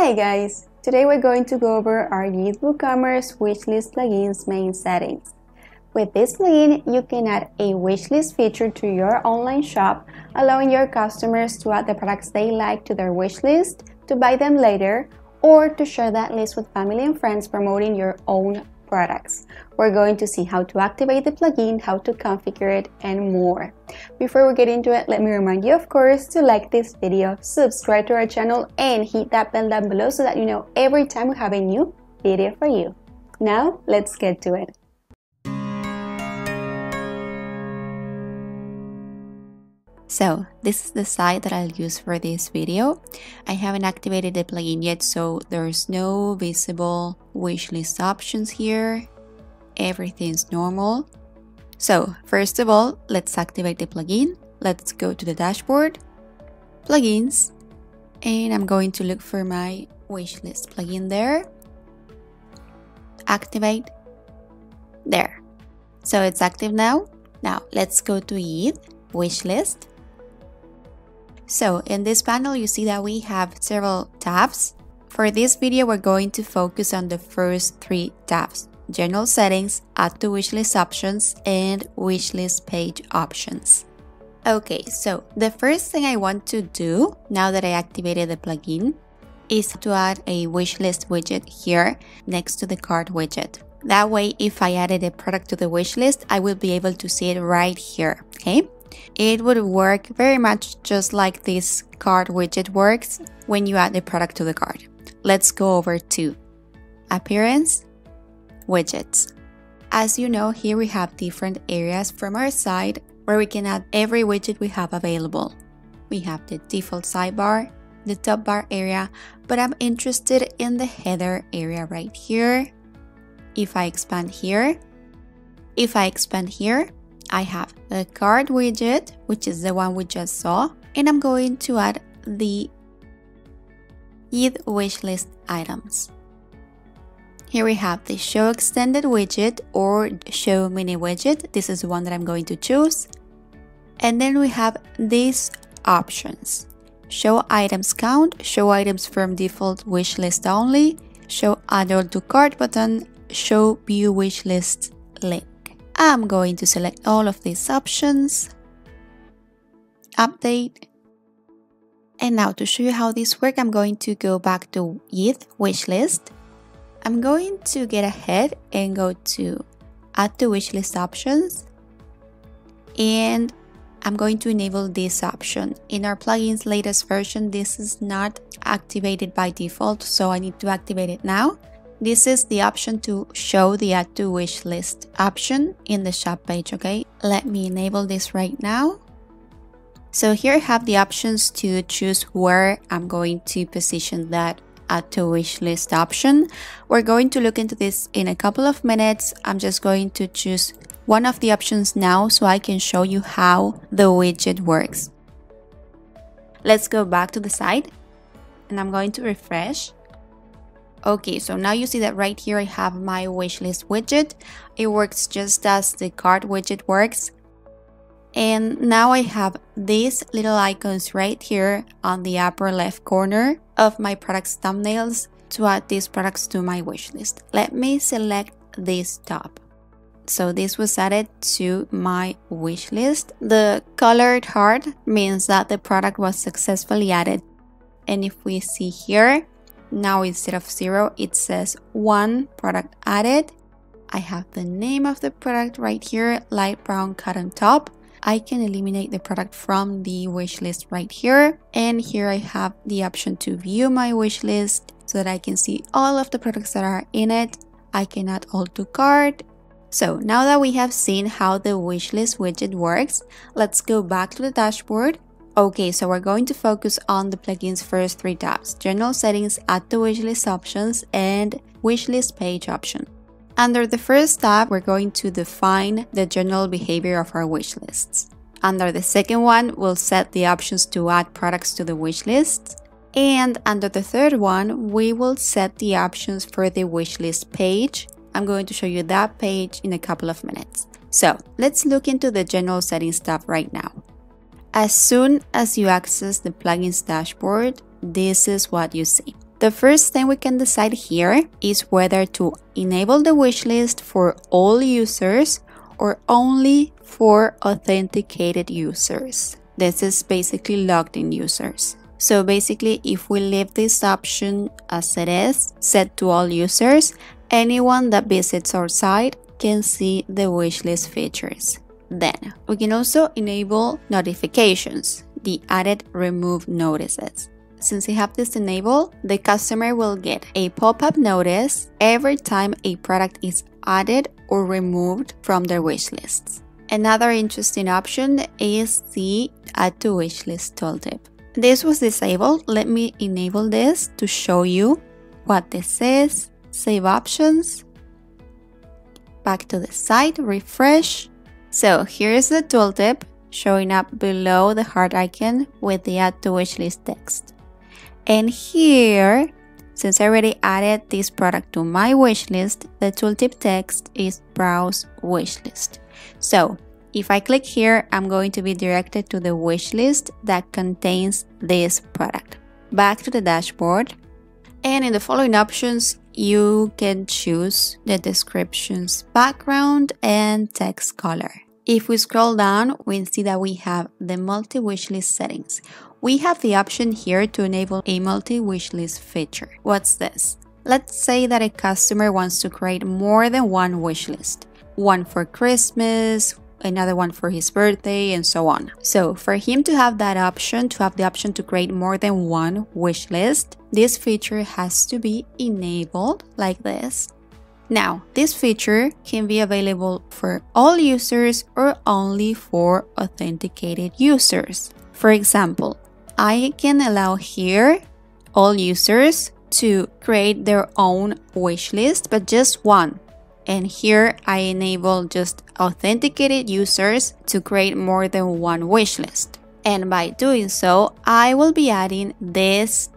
Hi guys! Today we're going to go over our YITH WooCommerce wishlist plugin's main settings. With this plugin, you can add a wishlist feature to your online shop, allowing your customers to add the products they like to their wishlist, to buy them later, or to share that list with family and friends promoting your own products. We're going to see how to activate the plugin, how to configure it, and more. Before we get into it, let me remind you, of course, to like this video, subscribe to our channel, and hit that bell down below so that you know every time we have a new video for you. Now, let's get to it. So this is the site that I'll use for this video. I haven't activated the plugin yet, so there's no visible wishlist options here. Everything's normal. So first of all, let's activate the plugin. Let's go to the dashboard, plugins, and I'm going to look for my wishlist plugin there. Activate, there. So it's active now. Now let's go to YITH, wishlist so in this panel, you see that we have several tabs. For this video, we're going to focus on the first three tabs, General Settings, Add to Wishlist Options, and Wishlist Page Options. Okay, so the first thing I want to do, now that I activated the plugin, is to add a wishlist widget here next to the cart widget. That way, if I added a product to the wishlist, I will be able to see it right here, okay? It would work very much just like this cart widget works when you add the product to the cart. Let's go over to Appearance, Widgets. As you know, here we have different areas from our side where we can add every widget we have available. We have the default sidebar, the top bar area, but I'm interested in the header area right here. If I expand here, if I expand here, I have the card widget, which is the one we just saw, and I'm going to add the YITH wishlist items. Here we have the show extended widget or show mini widget. This is the one that I'm going to choose. And then we have these options. Show items count, show items from default wishlist only, show add all to cart button, show view wishlist link. I'm going to select all of these options, update, and now to show you how this works, I'm going to go back to YITH wishlist. I'm going to get ahead and go to add to wishlist options and I'm going to enable this option. In our plugin's latest version, this is not activated by default, so I need to activate it now. This is the option to show the add to wish list option in the shop page, okay? Let me enable this right now. So here I have the options to choose where I'm going to position that add to wish list option. We're going to look into this in a couple of minutes. I'm just going to choose one of the options now so I can show you how the widget works. Let's go back to the site and I'm going to refresh. Okay, so now you see that right here I have my wishlist widget. It works just as the cart widget works. And now I have these little icons right here on the upper left corner of my products thumbnails to add these products to my wishlist. Let me select this top. So this was added to my wishlist. The colored heart means that the product was successfully added. And if we see here, now instead of zero, it says one product added. I have the name of the product right here, light brown cotton top. I can eliminate the product from the wish list right here. And here I have the option to view my wish list so that I can see all of the products that are in it. I can add all to cart. So now that we have seen how the wishlist widget works, let's go back to the dashboard Okay, so we're going to focus on the plugin's first three tabs, General Settings, Add to Wishlist Options, and Wishlist Page option. Under the first tab, we're going to define the general behavior of our wishlists. Under the second one, we'll set the options to add products to the wishlist. And under the third one, we will set the options for the wishlist page. I'm going to show you that page in a couple of minutes. So let's look into the general settings tab right now. As soon as you access the plugin's dashboard, this is what you see. The first thing we can decide here is whether to enable the wishlist for all users or only for authenticated users. This is basically logged in users. So basically, if we leave this option as it is, set to all users, anyone that visits our site can see the wishlist features. Then, we can also enable notifications, the added remove notices. Since we have this enabled, the customer will get a pop-up notice every time a product is added or removed from their wish lists. Another interesting option is the Add to Wishlist tooltip. This was disabled. Let me enable this to show you what this is. Save options. Back to the site, refresh. So here's the tooltip showing up below the heart icon with the Add to Wishlist text. And here, since I already added this product to my wishlist, the tooltip text is Browse Wishlist. So if I click here, I'm going to be directed to the wish list that contains this product. Back to the dashboard. And in the following options, you can choose the description's background and text color. If we scroll down, we see that we have the multi wishlist settings. We have the option here to enable a multi wishlist feature. What's this? Let's say that a customer wants to create more than one wishlist one for Christmas, another one for his birthday, and so on. So, for him to have that option, to have the option to create more than one wish list, this feature has to be enabled like this. Now, this feature can be available for all users or only for authenticated users. For example, I can allow here all users to create their own wish list, but just one and here I enable just authenticated users to create more than one wishlist. And by doing so, I will be adding this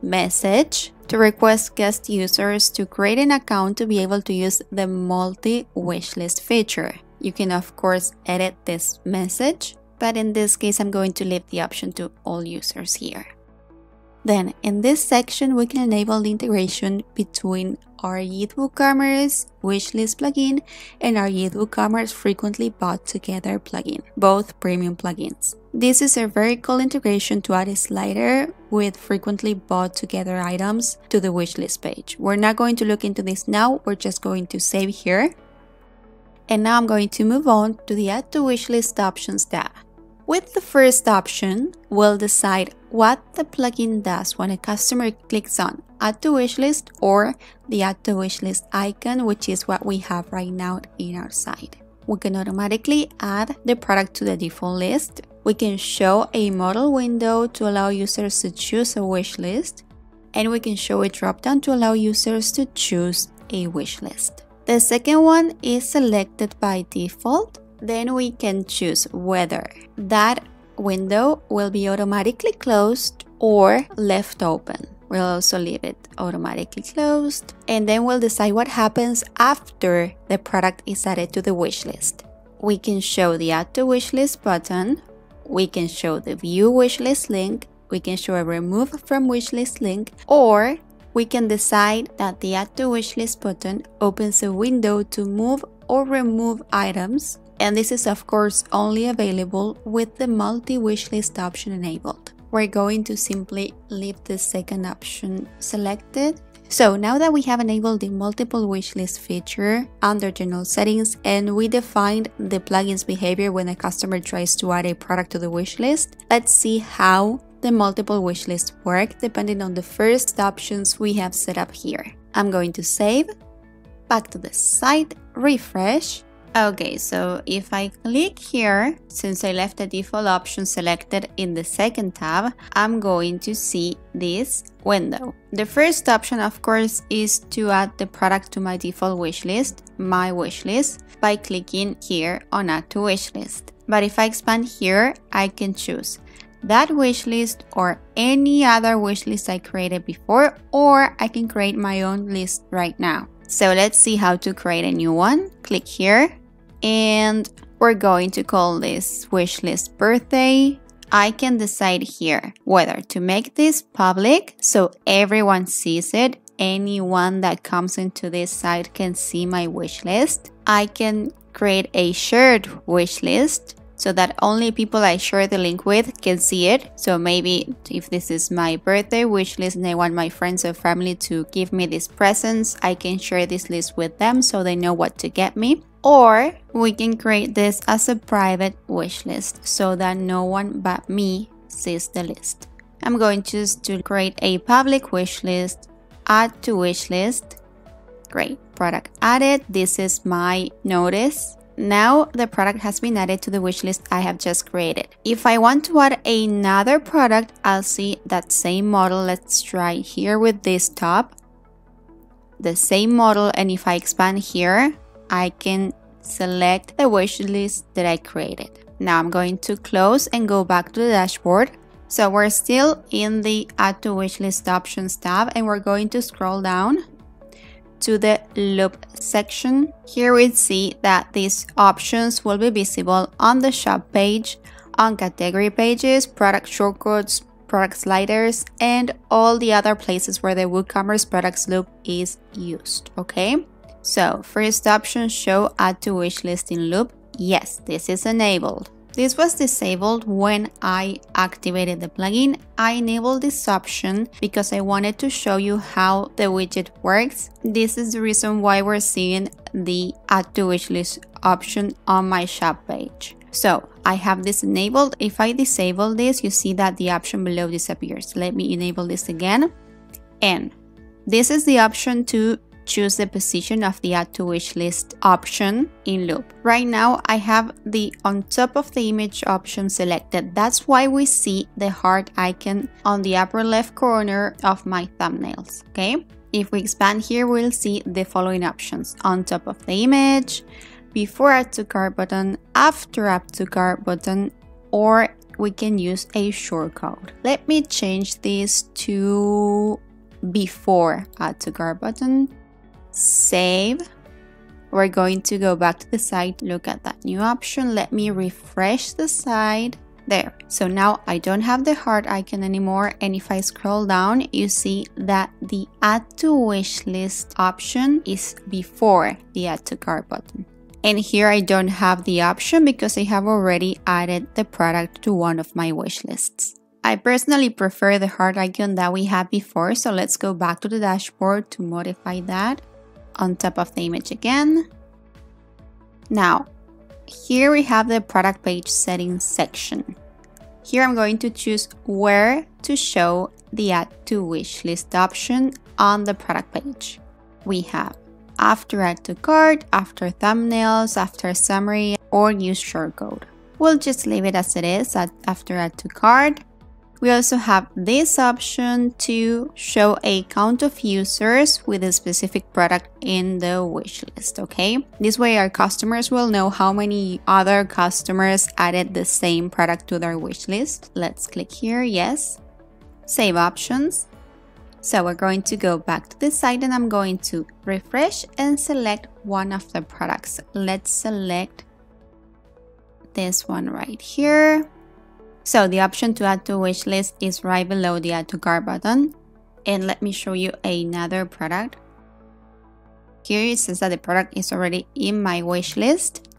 message to request guest users to create an account to be able to use the multi wishlist feature. You can, of course, edit this message, but in this case, I'm going to leave the option to all users here. Then in this section, we can enable the integration between our YITH WooCommerce wishlist plugin and our YITH WooCommerce frequently bought together plugin, both premium plugins. This is a very cool integration to add a slider with frequently bought together items to the wishlist page. We're not going to look into this now, we're just going to save here. And now I'm going to move on to the Add to Wishlist Options tab. With the first option, we'll decide what the plugin does when a customer clicks on Add to Wishlist or the Add to Wishlist icon, which is what we have right now in our site. We can automatically add the product to the default list. We can show a modal window to allow users to choose a wish list. And we can show a drop-down to allow users to choose a wish list. The second one is selected by default then we can choose whether that window will be automatically closed or left open. We'll also leave it automatically closed and then we'll decide what happens after the product is added to the wish list. We can show the add to wish list button, we can show the view wish list link, we can show a remove from wish list link, or we can decide that the add to wish list button opens a window to move or remove items and this is of course only available with the multi-wishlist option enabled. We're going to simply leave the second option selected. So now that we have enabled the multiple wishlist feature under general settings and we defined the plugin's behavior when a customer tries to add a product to the wishlist, let's see how the multiple wishlists work depending on the first options we have set up here. I'm going to save, back to the site, refresh, Okay, so if I click here, since I left the default option selected in the second tab, I'm going to see this window. The first option, of course, is to add the product to my default wishlist, my wishlist, by clicking here on Add to Wishlist. But if I expand here, I can choose that wishlist or any other wishlist I created before, or I can create my own list right now. So let's see how to create a new one. Click here and we're going to call this wishlist birthday. I can decide here whether to make this public so everyone sees it. Anyone that comes into this site can see my wish list. I can create a shared wish list so that only people I share the link with can see it. So maybe if this is my birthday wish list and I want my friends or family to give me these presents, I can share this list with them so they know what to get me. Or we can create this as a private wish list so that no one but me sees the list. I'm going to choose to create a public wish list, add to wish list. Great, product added. This is my notice now the product has been added to the wishlist I have just created. If I want to add another product, I'll see that same modal. Let's try here with this top. The same modal and if I expand here, I can select the wishlist that I created. Now I'm going to close and go back to the dashboard. So we're still in the add to wishlist options tab and we're going to scroll down to the loop section. Here we see that these options will be visible on the shop page, on category pages, product shortcodes, product sliders, and all the other places where the WooCommerce products loop is used, okay? So first option, show add to wish listing loop. Yes, this is enabled. This was disabled when I activated the plugin. I enabled this option because I wanted to show you how the widget works. This is the reason why we're seeing the add to wishlist option on my shop page. So I have this enabled. If I disable this, you see that the option below disappears. Let me enable this again. And this is the option to choose the position of the add to wish list option in loop. Right now I have the on top of the image option selected. That's why we see the heart icon on the upper left corner of my thumbnails, okay? If we expand here, we'll see the following options on top of the image, before add to cart button, after add to cart button, or we can use a shortcode. Let me change this to before add to cart button save. We're going to go back to the site, look at that new option. Let me refresh the site. There. So now I don't have the heart icon anymore. And if I scroll down, you see that the add to wish list option is before the add to cart button. And here I don't have the option because I have already added the product to one of my wish lists. I personally prefer the heart icon that we had before, so let's go back to the dashboard to modify that on top of the image again. Now, here we have the product page settings section. Here I'm going to choose where to show the add to wish list option on the product page. We have after add to cart, after thumbnails, after summary, or use shortcode. We'll just leave it as it is at after add to cart. We also have this option to show a count of users with a specific product in the wish list, okay? This way our customers will know how many other customers added the same product to their wish list. Let's click here, yes. Save options. So we're going to go back to the site and I'm going to refresh and select one of the products. Let's select this one right here. So the option to add to wish list is right below the add to cart button. And let me show you another product. Here it says that the product is already in my wish list.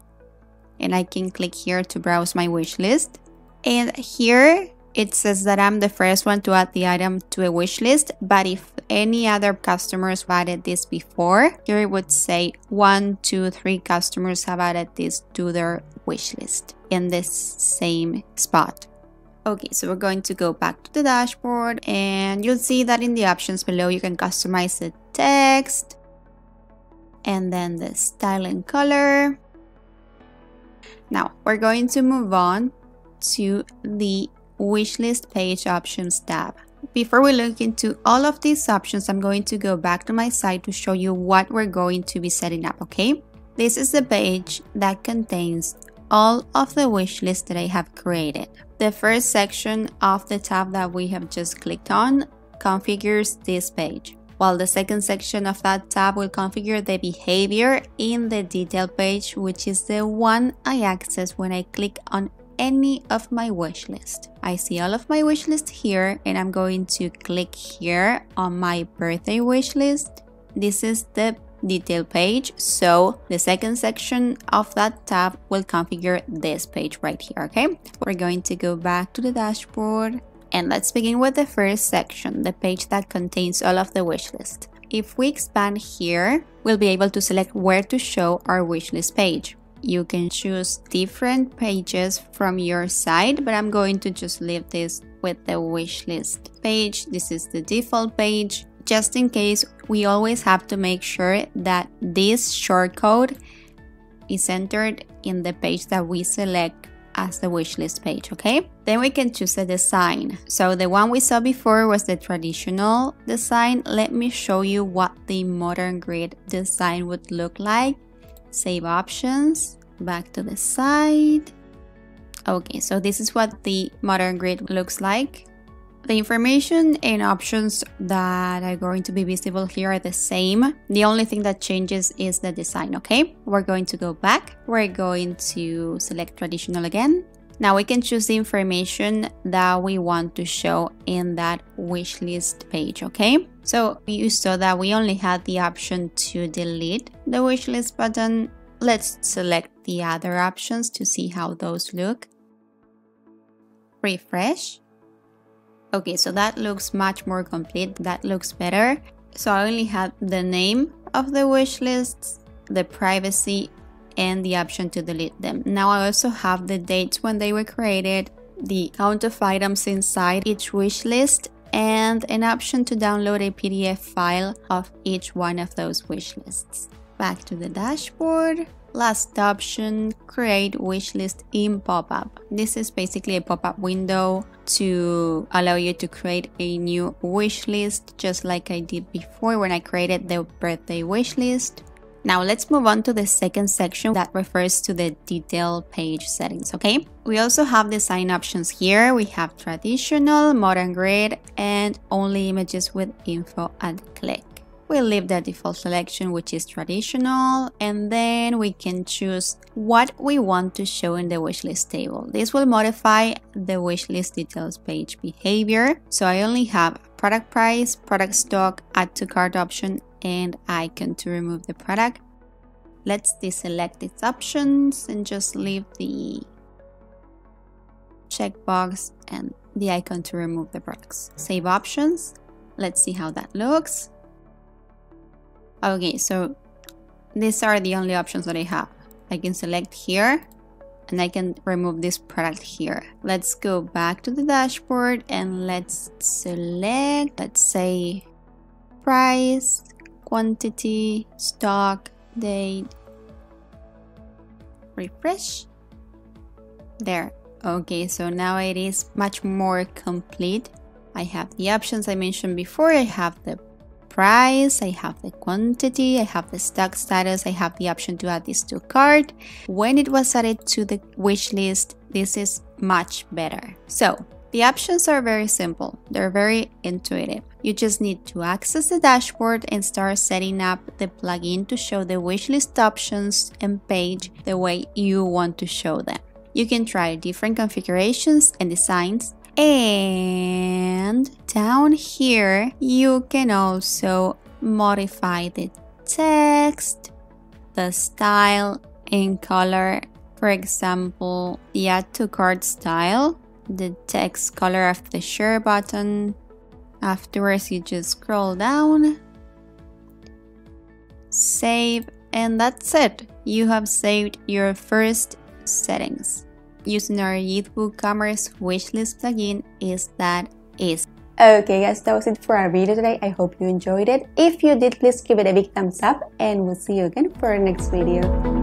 And I can click here to browse my wish list. And here it says that I'm the first one to add the item to a wish list, but if any other customers added this before, here it would say one, two, three customers have added this to their wish list in this same spot. Okay, so we're going to go back to the dashboard and you'll see that in the options below you can customize the text and then the style and color. Now we're going to move on to the wishlist page options tab. Before we look into all of these options, I'm going to go back to my site to show you what we're going to be setting up, okay? This is the page that contains all of the wish list that I have created. The first section of the tab that we have just clicked on configures this page, while the second section of that tab will configure the behavior in the detail page, which is the one I access when I click on any of my wish list. I see all of my wish list here and I'm going to click here on my birthday wish list. This is the detail page. So the second section of that tab will configure this page right here, okay? We're going to go back to the dashboard and let's begin with the first section, the page that contains all of the wish list. If we expand here, we'll be able to select where to show our wishlist page. You can choose different pages from your site, but I'm going to just leave this with the wishlist page. This is the default page. Just in case, we always have to make sure that this shortcode is entered in the page that we select as the wishlist page, okay? Then we can choose a design. So the one we saw before was the traditional design. Let me show you what the modern grid design would look like. Save options, back to the side. Okay, so this is what the modern grid looks like. The information and options that are going to be visible here are the same. The only thing that changes is the design, okay? We're going to go back. We're going to select traditional again. Now we can choose the information that we want to show in that wish list page, okay? So you saw that we only had the option to delete the wish list button. Let's select the other options to see how those look. Refresh. Okay, so that looks much more complete. That looks better. So I only had the name of the wish lists, the privacy, and the option to delete them. Now I also have the dates when they were created, the count of items inside each wish list, and an option to download a PDF file of each one of those wish lists. Back to the dashboard. Last option, create wishlist in pop-up. This is basically a pop-up window to allow you to create a new wishlist, just like I did before when I created the birthday wishlist. Now let's move on to the second section that refers to the detail page settings, okay? We also have design options here. We have traditional, modern grid, and only images with info and click. We'll leave the default selection, which is traditional, and then we can choose what we want to show in the wishlist table. This will modify the wishlist details page behavior. So I only have product price, product stock, add to cart option, and icon to remove the product. Let's deselect these options and just leave the checkbox and the icon to remove the products. Save options. Let's see how that looks. Okay, so these are the only options that I have. I can select here and I can remove this product here. Let's go back to the dashboard and let's select, let's say price, quantity, stock, date, refresh. There. Okay, so now it is much more complete. I have the options I mentioned before. I have the price, I have the quantity, I have the stock status, I have the option to add this to cart. When it was added to the wish list, this is much better. So the options are very simple, they're very intuitive. You just need to access the dashboard and start setting up the plugin to show the wishlist options and page the way you want to show them. You can try different configurations and designs and down here, you can also modify the text, the style, and color. For example, the add to cart style, the text color of the share button. Afterwards, you just scroll down, save, and that's it. You have saved your first settings using our WooCommerce wishlist plugin is that is. Okay guys, that was it for our video today. I hope you enjoyed it. If you did, please give it a big thumbs up and we'll see you again for our next video.